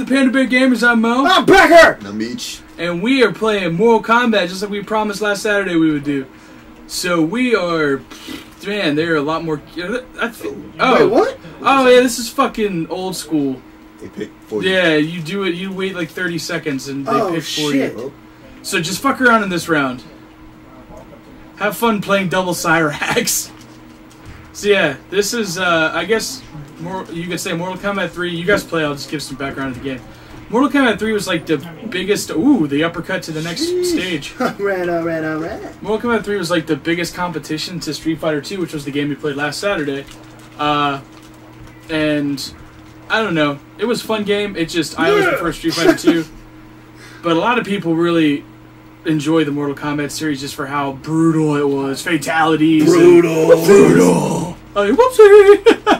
guys, we're the Panda Bear Gamers. I'm Mo, I'm Becker! Now, Meech. and we are playing Mortal Kombat just like we promised last Saturday we would do. So we are, man, there are a lot more. I think, oh, Wait, what? Oh yeah, this is fucking old school. They picked for you. Yeah, you do it. You wait like 30 seconds and they Oh, pick for shit. you. So just fuck around in this round. Have fun playing double Cyrax. So yeah, this is uh, I guess more you could say Mortal Kombat 3. You guys play. I'll just give some background of the game. Mortal Kombat 3 was like the biggest. Ooh, the uppercut to the next stage. Alright, alright, alright. Mortal Kombat 3 was like the biggest competition to Street Fighter 2, which was the game we played last Saturday. Uh, and I don't know, it was a fun game. It just I always Yeah. prefer Street Fighter 2, but a lot of people really enjoy the Mortal Kombat series just for how brutal it was, fatalities, Brutal. brutal. Like, whoopsie.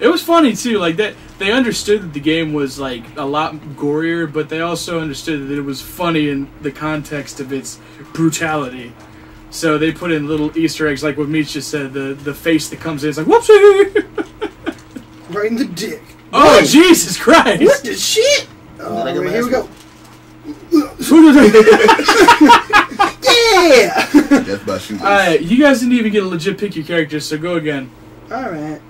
it was funny too, like that. They understood that the game was like a lot gorier, but they also understood that it was funny in the context of its brutality. So they put in little Easter eggs, like what Meech just said. The the face that comes in is like whoopsie. Right in the dick. oh Whoa. Jesus Christ! What the shit? Oh, I got here we go. Yeah! Death by shooting. Alright, you guys didn't even get a legit pick your character, so go again. Alright.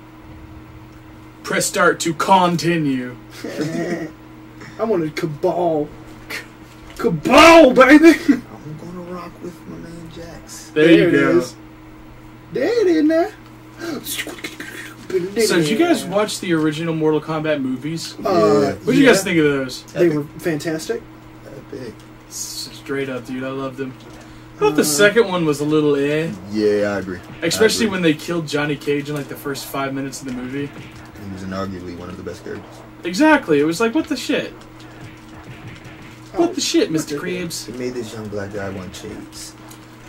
Press start to continue. I wanted Kabal. Kabal, baby! I'm gonna rock with my man Jax. There, you it go. is. There it is now. So did you guys watch the original Mortal Kombat movies? Uh, What did you guys think of those? They were fantastic. Epic. Straight up, dude, I loved them. I thought the second one was a little eh, Yeah, I agree. especially I agree. when they killed Johnny Cage in like the first five minutes of the movie. he was inarguably one of the best characters. Exactly, it was like, what the shit? Oh, What the shit, Mr. Krebs? He made this young black guy want chase.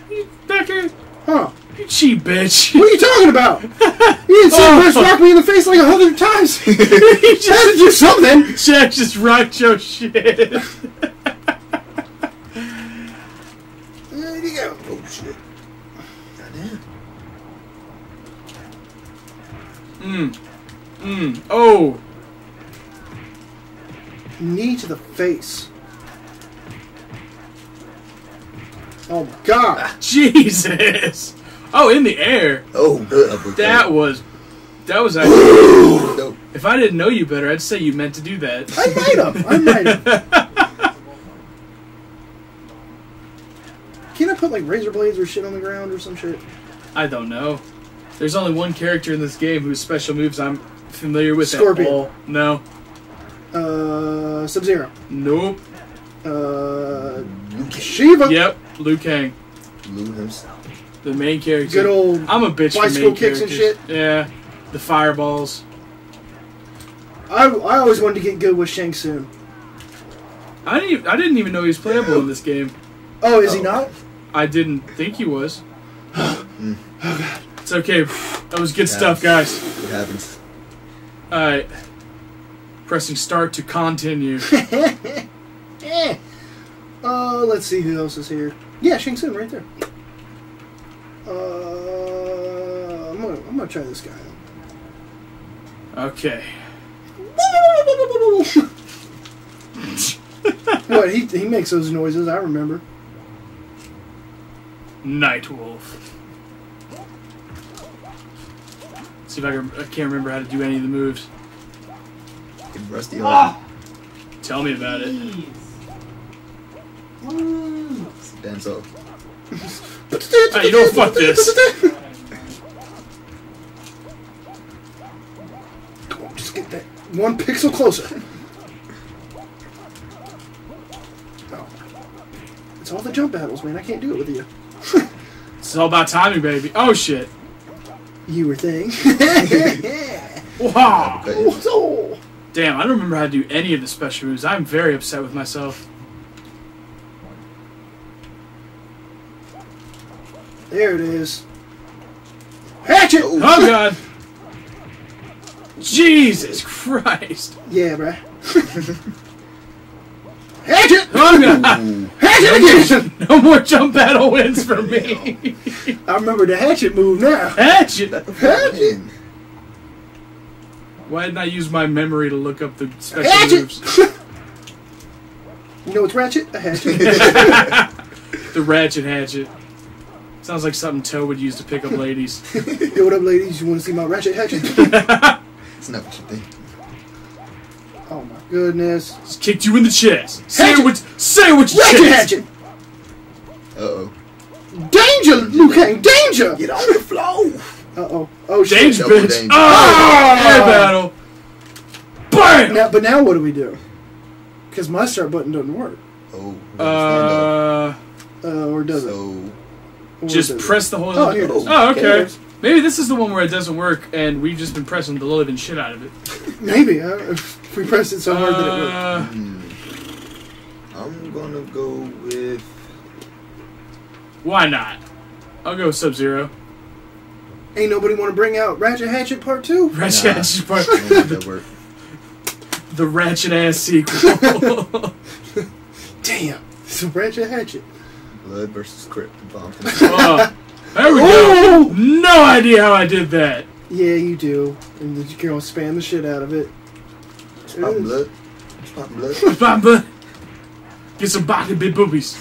You Becker, Huh. you cheap bitch. What are you talking about? You didn't see Oh. Chris rock me in the face like a hundred times. you Had just, to do something. Jack just rocked your shit. There you go. Oh shit. Goddamn. Mmm. Mmm. Oh. Knee to the face. Oh my god. Jesus. Oh, in the air. Oh. That was. That was actually. If I didn't know you better, I'd say you meant to do that. I might have. I might have. Can I put like razor blades or shit on the ground or some shit? I don't know. There's only one character in this game whose special moves I'm familiar with Scorpion. at all. No. Uh, Sub Zero. Nope. Uh, Sheeva. Yep. Liu Kang. Lou himself. The main character. Good old. I'm a bitch for bicycle main kicks and characters. Yeah. The fireballs. I, I always wanted to get good with Shang Tsung. I didn't. Even, I didn't even know he was playable in this game. Oh, is he Oh. not? I didn't think he was. Mm. It's okay. That was good stuff, guys. What happens? All right. Pressing start to continue. Eh. Uh, let's see who else is here. Yeah, Shang Tsung right there. Uh, I'm gonna, I'm gonna try this guy Okay. what he he makes those noises? I remember. Nightwolf. See if I can. I can't remember how to do any of the moves. Get rusty ah! on. Tell me about it. Dance off. Hey, you know what? Fuck this. Come on, just get that one pixel closer. Oh. It's all the jump battles, man. I can't do it with you. It's all about timing, baby. Oh shit. You were thing. Wow. oh, Damn, I don't remember how to do any of the special moves. I'm very upset with myself. there it is. Hatchet. Oh, oh god. Jesus Christ. Yeah, bruh. Hatchet! Oh god. Hatchet again! No more jump battle wins for me. I remember the hatchet move now. Hatchet. Man. Why didn't I use my memory to look up the special Hatchet! moves? You know what's ratchet? A hatchet. The ratchet hatchet. Sounds like something Toe would use to pick up ladies. Yo, what up, ladies? You want to see my ratchet hatchet? It's not what you think. oh my goodness. Just kicked you in the chest. Say Hatchet! with say with your Ratchet chest. hatchet! Uh oh. Danger, Liu Kang! Danger! Get on the floor. Uh oh. Oh shit. Danger, bitch. danger. Oh, Ah! air battle. Bam. Now, but now what do we do? Because my start button doesn't work. Oh. we gotta stand Uh, Uh, or up. does it? So. Or just does it? press the whole. Oh, here it is. Oh, There okay. Maybe this is the one where it doesn't work, and we've just been pressing the living shit out of it. Maybe. Uh, if we pressed it so hard that it worked. Uh, Hmm. I'm gonna go with. Why not? I'll go Sub Zero. Ain't nobody want to bring out Ratchet Hatchet Part 2? Ratchet Nah. Hatchet part, I don't think that work. the ratchet ass sequel. Damn. It's a Ratchet Hatchet. Blood versus Crip. Bomb. oh, there we go. No idea how I did that. Yeah, you do. And then you can spam the shit out of it. Pop blood. Pop blood. Bamba. Get some body big boobies.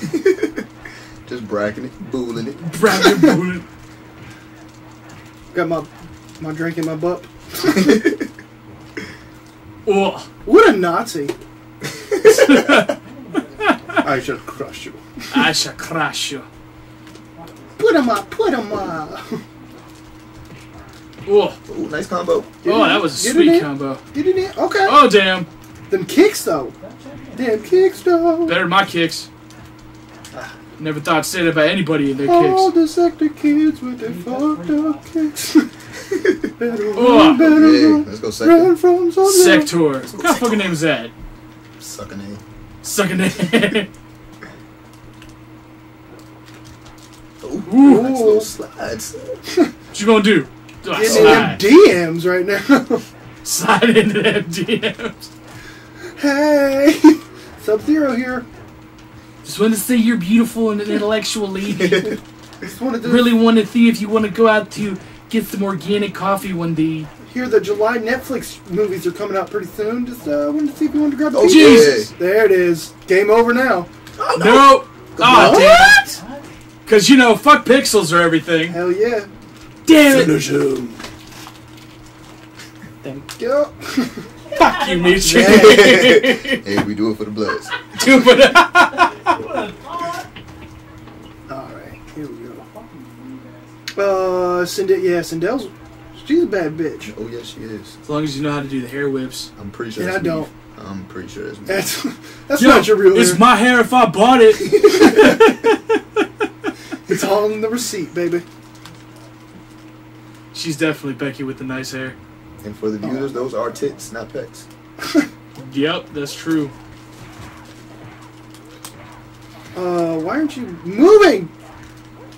Just bracking it, booling it. Brandon Bullet. Got my my drink in my butt. Oh, What a Nazi. I shall crush you. I shall crush you. Put him up, put him up. Oh, Ooh, nice combo. oh, that was a Get sweet in it. combo. Did it? Okay. Oh, damn. Them kicks though. Damn kicks though. Better than my kicks. Never thought said say that about anybody in their All kicks. the Sektor kids with their fucked up kicks. better Oh. run, better Yeah, run, let's go run second. from some Sektor. What kind of fucking name is that? Sucking A. Sucking it. Ooh, Ooh. nice little slides. what you gonna do? Do I Getting them? DMs right now. Slide into them DMs. hey, Sub Zero here. Just wanted to say you're beautiful and an intellectual lady. Just wanted to really want to see if you want to go out to get some organic coffee one day. Here, the July Netflix movies are coming out pretty soon. Just uh, wanted to see if you wanted to grab the Oh, piece. Jesus. There it is. Game over now. No. Oh, What? damn. Because, you know, fuck pixels or everything. Hell yeah. Damn it. him. Thank Yo. Fuck you, Mitri. hey, we do it for the bloods. Dude, but- Alright, Uh, Sindel, yeah, Sindel's, she's a bad bitch. Oh yes, she is. as long as you know how to do the hair whips. I'm pretty sure. And that's I don't. beef. I'm pretty sure that's. beef. That's, that's Yo, not your real It's hair. my hair if I bought it. It's all in the receipt, baby. She's definitely Becky with the nice hair. And for the viewers, those are tits, not pecs. Yep, that's true. Uh, why aren't you moving?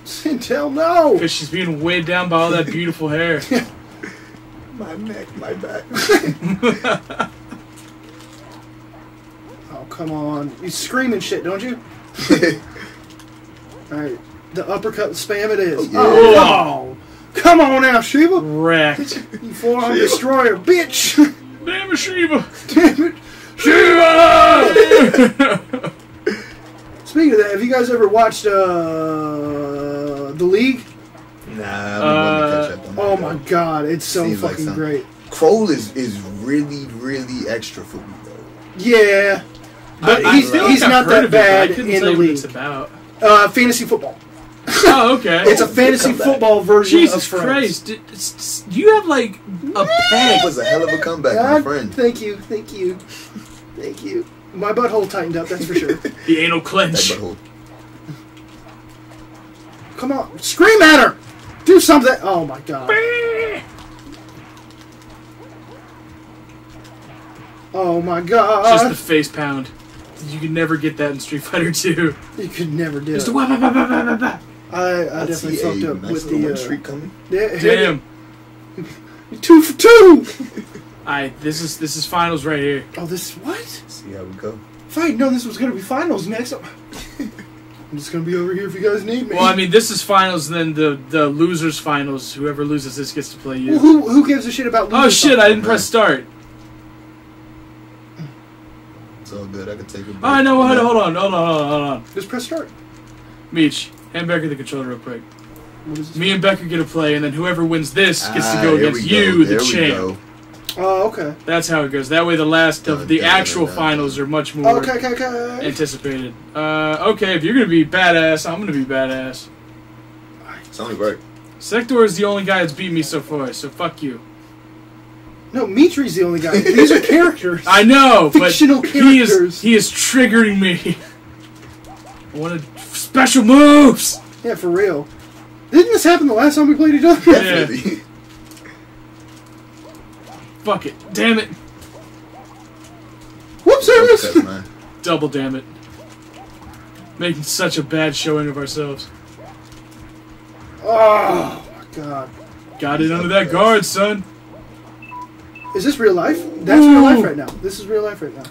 Sindel, no! Because she's being weighed down by all that beautiful hair. My neck, my back. Oh, come on. You scream and shit, don't you? Alright, the uppercut spam it is. Oh, oh yeah. Oh, come on. Now, Sheeva. Wrecked. You forearm destroyer, bitch. Damn it, Sheba. Damn it. Sheba! Speaking of that, have you guys ever watched uh, The League? Nah, I'm gonna catch up on that. Oh my god, it's so Seems fucking something. great. Kroll is is really really extra for me though. Yeah. But I- I he's, feel he's like not that of it, bad in the you what league. it's about. Uh, fantasy football. Oh, okay. It's a fantasy football version Jesus of Friends. Christ. d- s- s- You have like a That peg. was a hell of a comeback, my friend. Thank you, thank you, thank you. My butthole tightened up, that's for sure. The anal That butthole. Come on, scream at her! Do something! Oh my god. Oh my god. Just the face pound. You could never get that in Street Fighter 2. You could never do Just it. the wah, wah, wah, wah, wah, wah, wah. I, I I definitely see fucked a up nice with the. win Uh, streak coming. yeah, Damn. Two for two! Alright, this is this is finals right here. Oh, this. What? See how we go. Fight? No, this was gonna be finals next. I'm just gonna be over here if you guys need me. Well, I mean, this is finals, and then the the losers finals. Whoever loses this gets to play you. Well, who who gives a shit about? Losing? Oh shit! something? I didn't press start. It's all good. I can take a break. I know. Hold on, hold on, hold on, hold on, hold on. Just press start. Meech, hand Becker the controller real quick. What is this? Me and Becker get to play, and then whoever wins this gets to Ah, go against we go. you, the There we champ. go. Oh, okay. That's how it goes. That way, the last of the actual dun, dun, finals are much more Okay, okay, okay. anticipated. Uh, okay, if you're gonna be badass, I'm gonna be badass. It's only right. Sektor is the only guy that's beat me so far, so fuck you. No, Mitri's the only guy. These are characters. I know, but Fictional he is characters. he is triggering me. I wanted special moves. Yeah, for real. Didn't this happen the last time we played each other? Yeah. Definitely. Fuck it, damn it, Whoops, That's service. double damn it. Making such a bad showing of ourselves. Oh my god. Got it under that guard, son. Is this real life? That's real life right now. This is real life right now.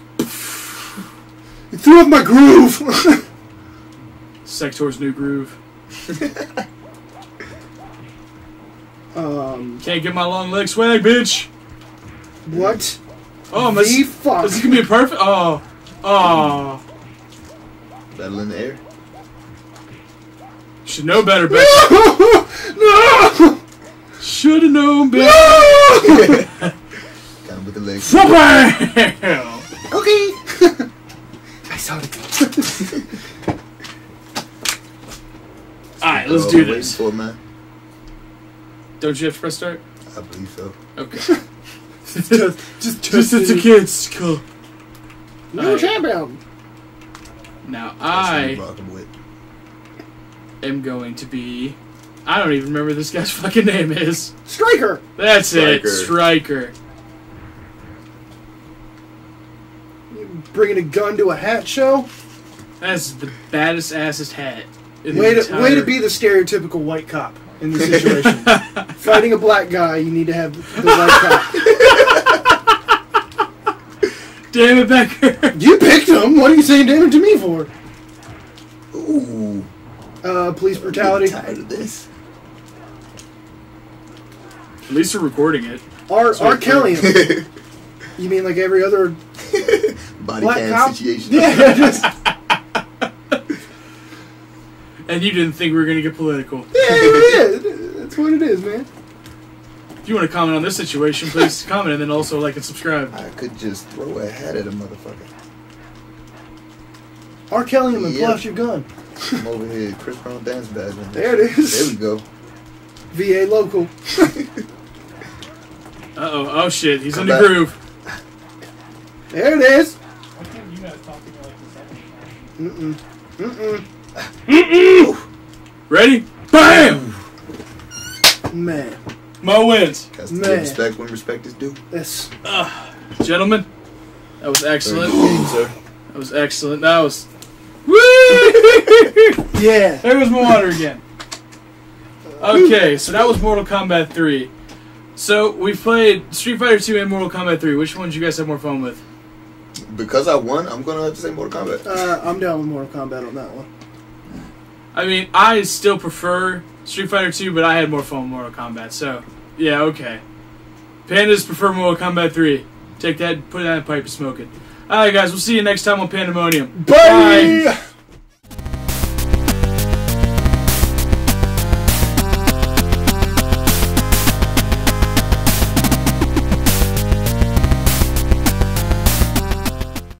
You threw off my groove. Sektor's new groove. um, Can't get my long leg swag, bitch. What? Oh, my. the fuck? Is this gonna be a perfect? Oh, oh. Battle in the air. Should know better, Becker. no! Should have known better. Kind of with the legs. Okay. I saw it. All right, let's Oh, do this. For it, man. Don't you have to press start? I believe so. Okay. just, just, Just just it's a kid's cool. No champion. Now I I'm rocking with. am going to be. I don't even remember this guy's fucking name is. Stryker. That's it, Stryker. Stryker. Bringing a gun to a hat show? That's the baddest assest hat. in the Way to entire- way to be the stereotypical white cop in this situation. Fighting a black guy, you need to have the white cop. Damn it, Becker. You picked him. What are you saying damn it to me for? Ooh. Uh, police I'm brutality. tired of this. At least we're recording it. R. R. Kelly. You mean like every other Body black cam cop? situation. Yeah, just And you didn't think we were going to get political. yeah, it is. That's what it is, man. If you want to comment on this situation, please comment and then also like and subscribe. I could just throw a hat at a motherfucker. R. Kelly him and Yeah. pull out your gun. I'm over here, Chris Brown dance badge. on There it is. There we go. VA local. Uh oh, oh shit, he's Come in the back. groove. There it is. Why can't you guys talk to me like this? Mm-mm. Mm-mm. Ready? BAM! Man, Mo wins. Got to Man. give respect when respect is due. that's Gentlemen, that was excellent. Game, sir. That was excellent. That was. Woo! yeah. there goes my water again. Okay, so that was Mortal Kombat 3. So we played Street Fighter 2 and Mortal Kombat 3. Which one did you guys have more fun with? Because I won, I'm gonna have to say Mortal Kombat. Uh, I'm down with Mortal Kombat on that one. I mean, I still prefer Street Fighter 2, but I had more fun with Mortal Kombat. So, yeah, okay. Pandas prefer Mortal Kombat 3. Take that, put that in a pipe and smoke it. Alright, guys, we'll see you next time on Pandamonium. Bye.